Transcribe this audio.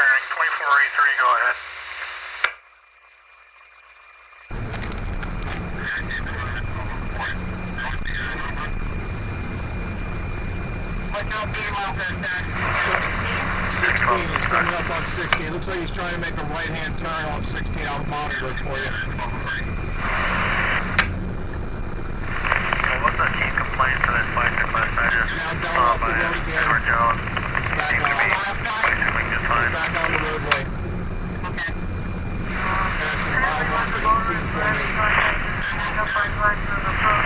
Turning 2483, go ahead. What's your beam off there, 16, he's coming up on 16. It looks like he's trying to make a right-hand turn off 16. I'll monitor it for you. What's the key complaint to this bicycle last night? Just Now down off the road again. Edward Jones. Passing mile marker 18.8. Number one,